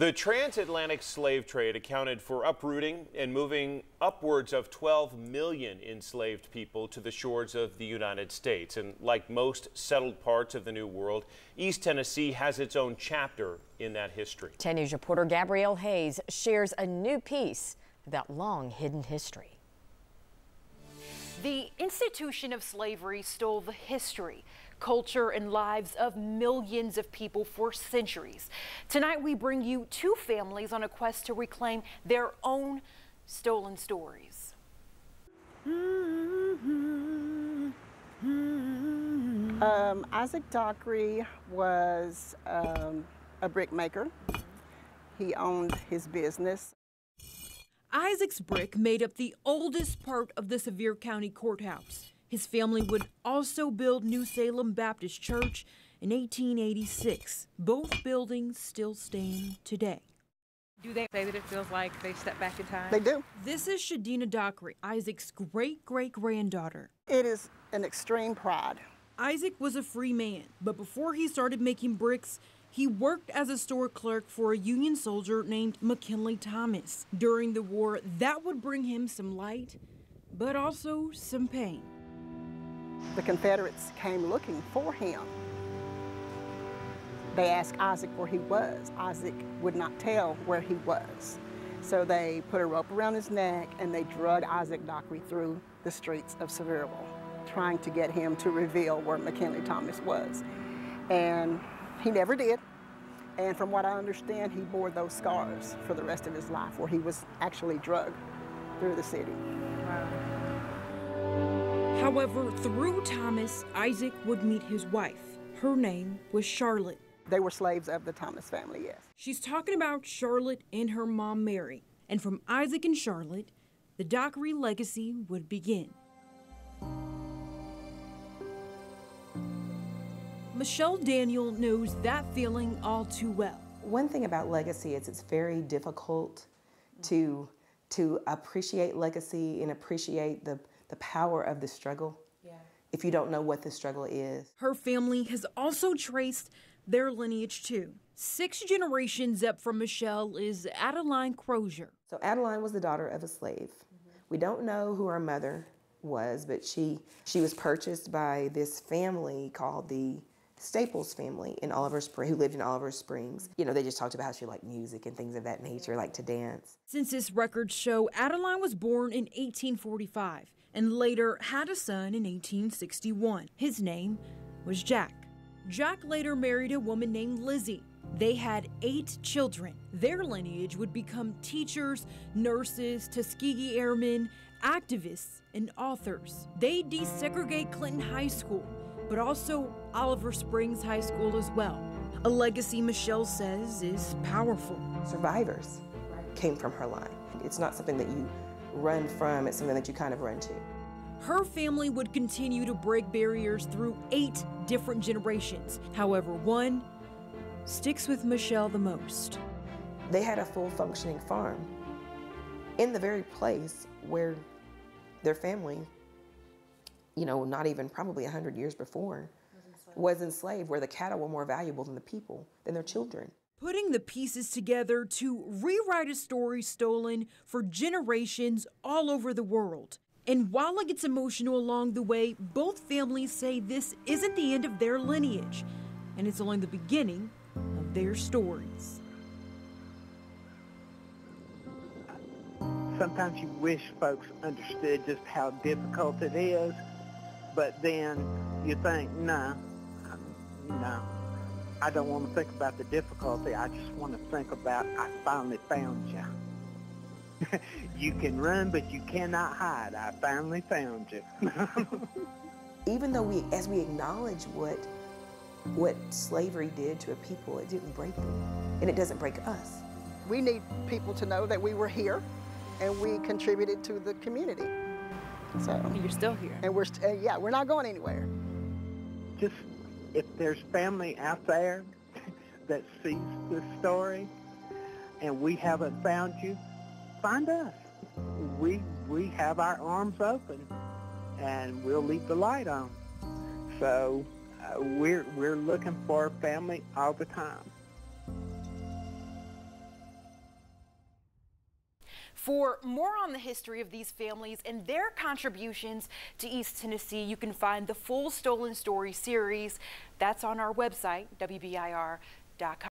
The transatlantic slave trade accounted for uprooting and moving upwards of 12 million enslaved people to the shores of the United States. And like most settled parts of the New World, East Tennessee has its own chapter in that history. 10 News reporter Gabrielle Hayes shares a new piece of that long hidden history. The institution of slavery stole the history, culture, and lives of millions of people for centuries. Tonight, we bring you two families on a quest to reclaim their own stolen stories. Um, Isaac Dockery was um, a brickmaker. He owned his business. Isaac's brick made up the oldest part of the Sevier County Courthouse. His family would also build New Salem Baptist Church in 1886. Both buildings still stand today. Do they say that it feels like they step back in time? They do. This is Shadina Dockery, Isaac's great great granddaughter. It is an extreme pride. Isaac was a free man, but before he started making bricks, he worked as a store clerk for a Union soldier named McKinley Thomas. During the war, that would bring him some light, but also some pain. The Confederates came looking for him. They asked Isaac where he was. Isaac would not tell where he was. So they put a rope around his neck and they drug Isaac Dockery through the streets of Sevierville, trying to get him to reveal where McKinley Thomas was. And he never did. And from what I understand, he bore those scars for the rest of his life, where he was actually drugged through the city. However, through Thomas, Isaac would meet his wife. Her name was Charlotte. They were slaves of the Thomas family, yes. She's talking about Charlotte and her mom Mary. And from Isaac and Charlotte, the Dockery legacy would begin. Michelle Daniel knows that feeling all too well. One thing about legacy is it's very difficult to to appreciate legacy and appreciate the, the power of the struggle yeah. if you don't know what the struggle is. Her family has also traced their lineage too. Six generations up from Michelle is Adeline Crozier. So Adeline was the daughter of a slave. Mm-hmm. We don't know who her mother was, but she she was purchased by this family called the Staples family in Oliver Springs, who lived in Oliver Springs. You know, they just talked about how she liked music and things of that nature, like to dance. Census records show Adeline was born in 1845 and later had a son in 1861. His name was Jack. Jack later married a woman named Lizzie. They had eight children. Their lineage would become teachers, nurses, Tuskegee Airmen, activists, and authors. They desegregate Clinton High School but also Oliver Springs High School as well. A legacy Michelle says is powerful. Survivors came from her line. It's not something that you run from, it's something that you kind of run to. Her family would continue to break barriers through eight different generations. However, one sticks with Michelle the most. They had a full functioning farm in the very place where their family you know, not even probably 100 years before, was enslaved. was enslaved, where the cattle were more valuable than the people, than their children. Putting the pieces together to rewrite a story stolen for generations all over the world. And while it gets emotional along the way, both families say this isn't the end of their lineage, and it's only the beginning of their stories. Sometimes you wish folks understood just how difficult it is but then you think, no, no, I don't want to think about the difficulty. I just want to think about I finally found you. you can run, but you cannot hide. I finally found you. Even though we, as we acknowledge what what slavery did to a people, it didn't break them, and it doesn't break us. We need people to know that we were here, and we contributed to the community. So and you're still here. And we're st- uh, yeah, we're not going anywhere. Just if there's family out there that sees this story and we haven't found you, find us. We we have our arms open and we'll leave the light on. So uh, we're we're looking for family all the time. For more on the history of these families and their contributions to East Tennessee, you can find the full Stolen Story series. That's on our website, WBIR.com.